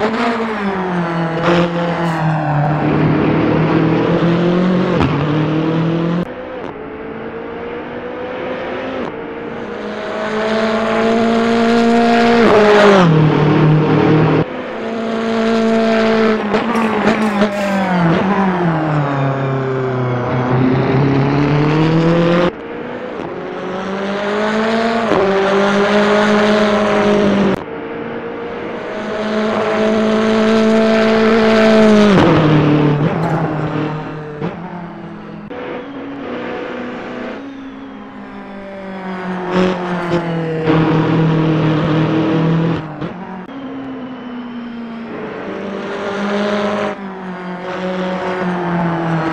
Thank you. P P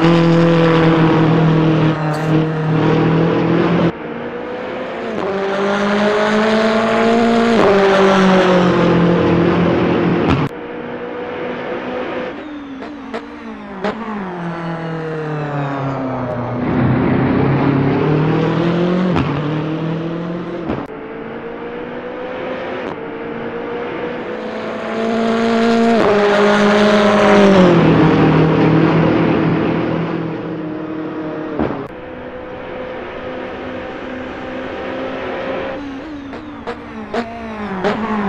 P Mm-hmm.